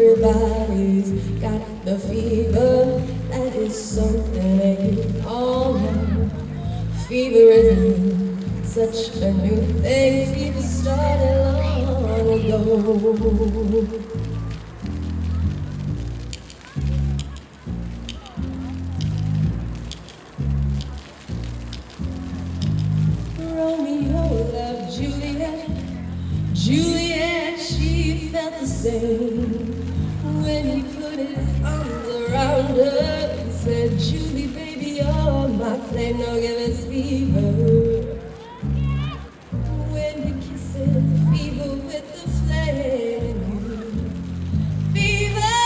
Everybody's got the fever. That is something that all know. Fever isn't such a new thing. Fever started long ago. Romeo loved Juliet. Juliet, she felt the same put his arms around her. He said, Julie, baby, you're my flame. No, give us fever. When he kisses fever with the flame you. Fever,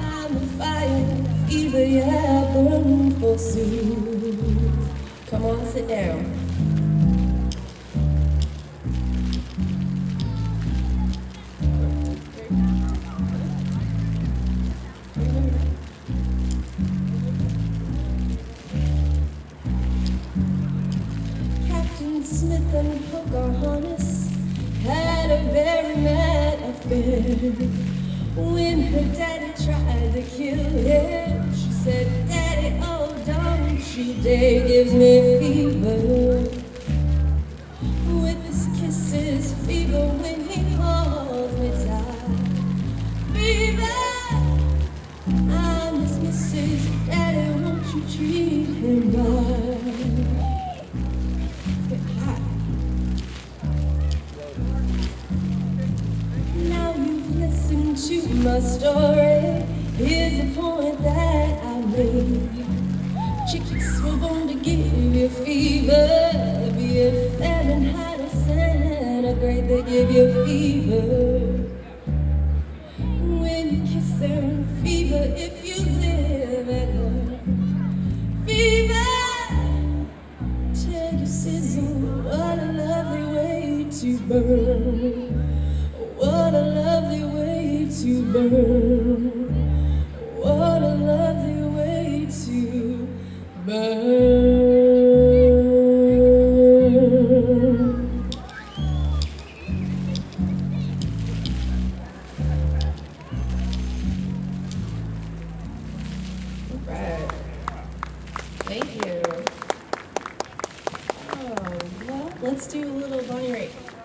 I'm a fire. Fever, yeah, burn forsooth. Come on, sit down. Smith and Pocahontas had a very mad affair. When her daddy tried to kill him, she said, Daddy, oh, don't you dare, gives me fever. With his kisses, fever when he calls me tired. Fever, I'm his missus, Daddy, won't you treat him right? To my story. Here's the point that I made. Chicks were born to give you fever. Be it Fahrenheit or centigrade, they give you fever. When you kiss them, fever if you live at home. Fever till you sizzle. What a lovely way to burn. What a lovely way to burn. What a lovely way to burn. Right. Thank you. Oh, well, let's do a little Bonnie Raitt.